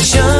reflection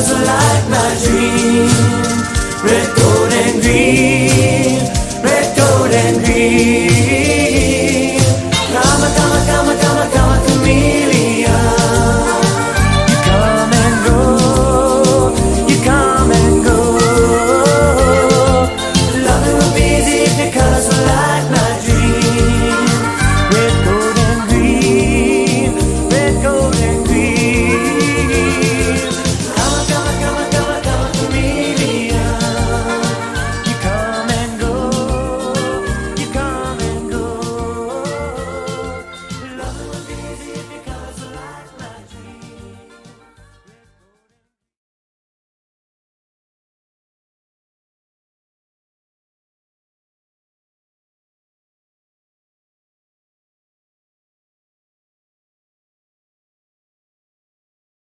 Just like my dream.